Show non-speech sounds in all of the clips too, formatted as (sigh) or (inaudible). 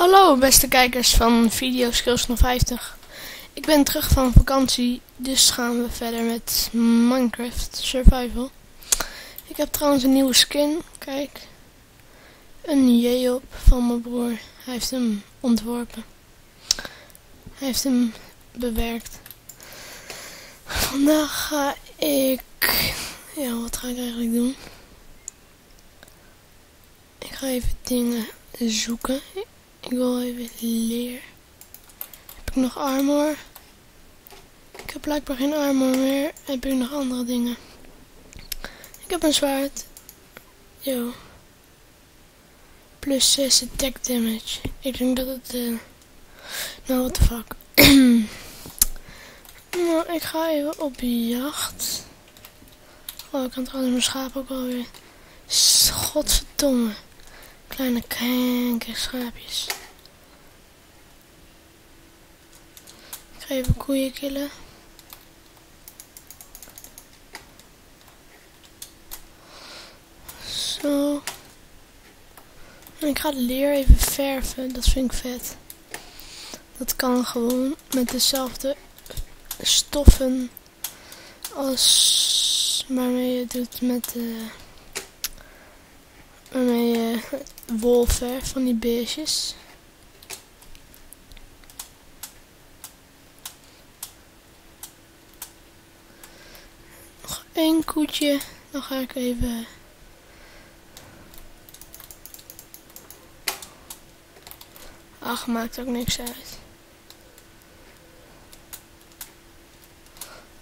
Hallo beste kijkers van Video Skills 50. Ik ben terug van vakantie, dus gaan we verder met Minecraft Survival. Ik heb trouwens een nieuwe skin, kijk. Een J op van mijn broer. Hij heeft hem ontworpen. Hij heeft hem bewerkt. Vandaag ga ik... Ja, wat ga ik eigenlijk doen? Ik ga even dingen zoeken. Ik wil even leer. Heb ik nog armor? Ik heb blijkbaar geen armor meer. Heb ik nog andere dingen? Ik heb een zwaard. Yo. Plus 6 attack damage. Ik denk dat het... Uh... Nou, what the fuck. (clears throat) nou, ik ga even op jacht. Oh, ik kan trouwens mijn schaap ook alweer. Godverdomme. Kleine kankerschaapjes. Ik ga even koeien killen. Zo. En ik ga de leer even verven. Dat vind ik vet. Dat kan gewoon met dezelfde stoffen als waarmee je doet met de waarmee je wolven van die beestjes. Nog één koetje, dan ga ik even... Ach, maakt ook niks uit.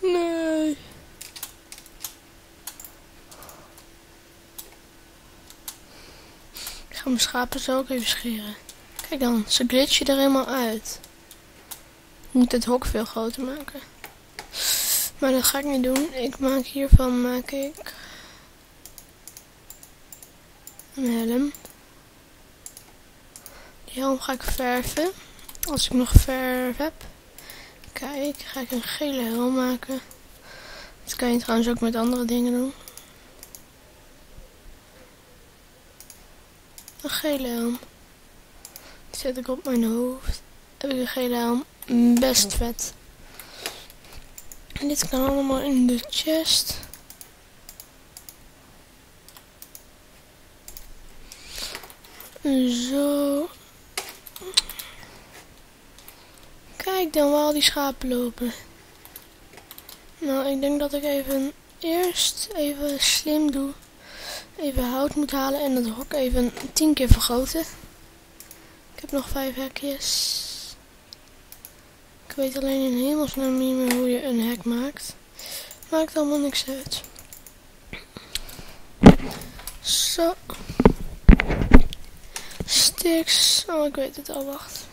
Nee. Mijn schapen zo ook even scheren. Kijk dan, ze glitchen er helemaal uit. Ik moet het hok veel groter maken. Maar dat ga ik niet doen. Ik maak hiervan maak ik een helm. Die helm ga ik verven. Als ik nog verf heb. Kijk, ga ik een gele helm maken. Dat kan je trouwens ook met andere dingen doen. Een gele helm. Zet ik op mijn hoofd. Heb ik een gele helm. Best vet. En dit kan allemaal in de chest. Zo. Kijk dan waar al die schapen lopen. Nou, ik denk dat ik even eerst even slim doe. Even hout moet halen en het hok even tien keer vergroten. Ik heb nog vijf hekjes. Ik weet alleen in hemelsnaam niet meer hoe je een hek maakt. Maakt allemaal niks uit. Zo. Sticks. Oh, ik weet het al. Wacht.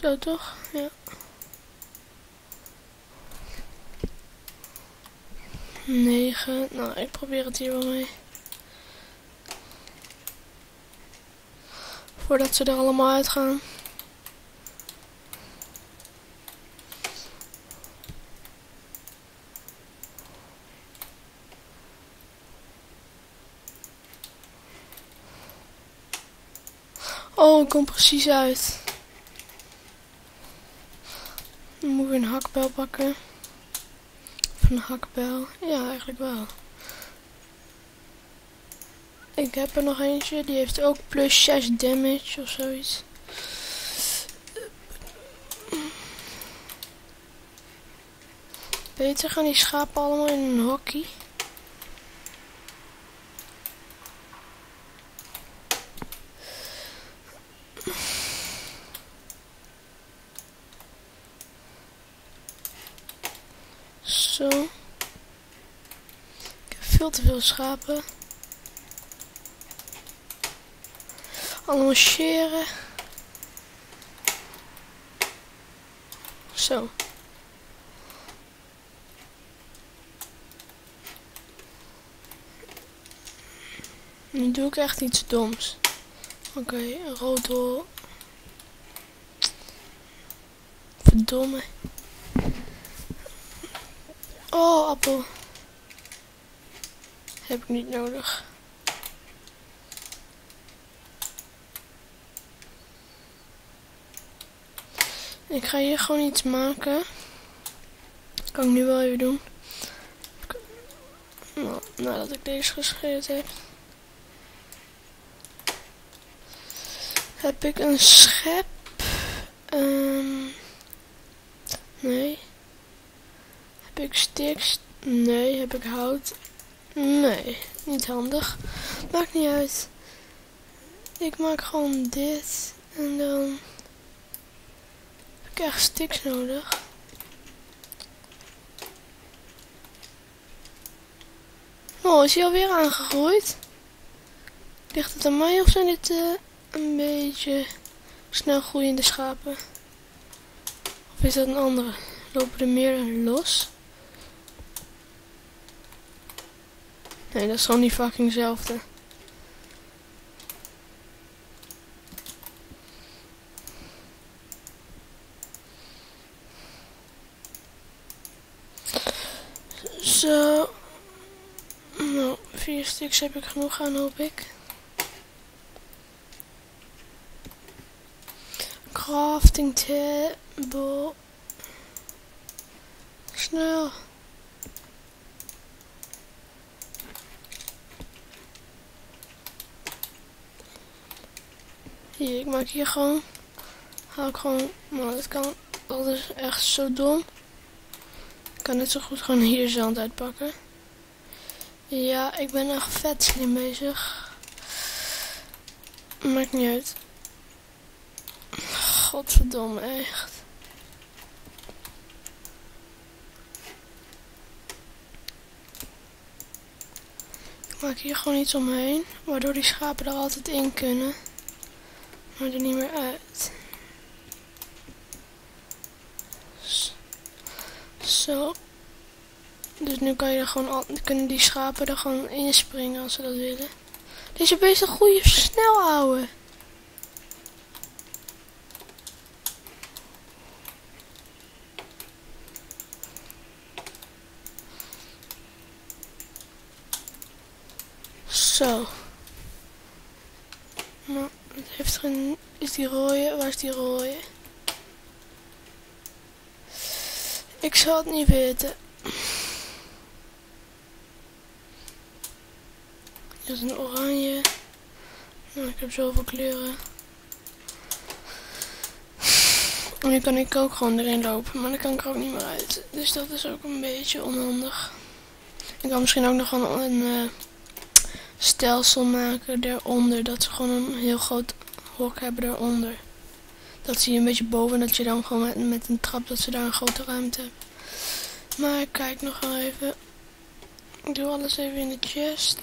Zo toch? Ja. 9. Nou, ik probeer het hier wel mee. Voordat ze er allemaal uitgaan. Oh, ik kom precies uit. Dan moet ik een hakbel pakken een hakbel? Ja, eigenlijk wel. Ik heb er nog eentje, die heeft ook plus 6 damage of zoiets. Beter gaan die schapen allemaal in een hockey. Zo. Ik heb veel te veel schapen. Allemaal scheren. Zo. Nu doe ik echt iets doms. Oké, okay, rood hol. Verdomme. Oh, appel. Heb ik niet nodig. Ik ga hier gewoon iets maken. Dat kan ik nu wel even doen. Nou, nadat ik deze gescheurd heb. Heb ik een schep? Ehm, nee. Heb ik sticks? Nee. Heb ik hout? Nee. Niet handig. Maakt niet uit. Ik maak gewoon dit. En dan... Heb ik echt sticks nodig. Oh, is hij alweer aangegroeid? Ligt het aan mij of zijn dit uh, een beetje snel groeiende schapen? Of is dat een andere? Lopen er meer los? Nee, dat is gewoon die fucking zelfde. Zo. Nou, vier stuks heb ik genoeg aan, hoop ik. Crafting table. Snel. Hier, ik maak hier gewoon. Haal ik gewoon. Nou, dat kan. Dat is echt zo dom. Ik kan net zo goed gewoon hier zand uitpakken. Ja, ik ben echt vet slim bezig. Maakt niet uit. Godverdomme, echt. Ik maak hier gewoon iets omheen, waardoor die schapen er altijd in kunnen. Maar er niet meer uit. Zo. Dus nu kan je er gewoon al, kunnen die schapen er gewoon inspringen als ze dat willen. Deze beest een goede snel houden. Zo. Nou, heeft geen... Is die rode? Waar is die rode? Ik zal het niet weten. Dit is een oranje. Nou, ik heb zoveel kleuren. En nu kan ik ook gewoon erin lopen, maar dan kan ik er ook niet meer uit. Dus dat is ook een beetje onhandig. Ik kan misschien ook nog gewoon een uh, stelsel maken eronder. Dat ze gewoon een heel groot hok hebben eronder. Dat zie je een beetje boven, dat je dan gewoon met, met een trap, dat ze daar een grote ruimte hebben. Maar ik kijk nog even. Ik doe alles even in de chest.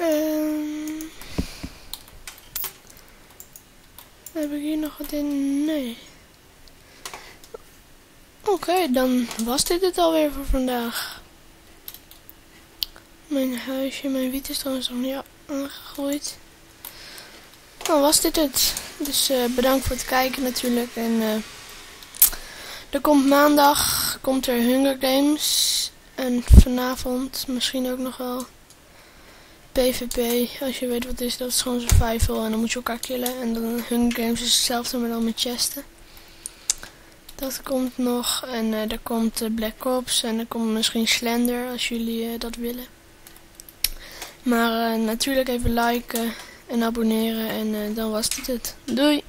Um, heb ik hier nog wat in? Nee. Oké, dan was dit het alweer voor vandaag. Mijn huisje, mijn wiet is trouwens nog niet aangegroeid. Dan was dit het. Dus uh, bedankt voor het kijken natuurlijk. En uh, er komt maandag komt er Hunger Games. En vanavond misschien ook nog wel PvP. Als je weet wat het is, dat is gewoon survival. En dan moet je elkaar killen. En dan Hunger Games is hetzelfde, maar dan met chesten. Dat komt nog. En uh, er komt Black Ops. En er komt misschien Slender als jullie dat willen. Maar natuurlijk even liken en abonneren en dan was dit het. Doei!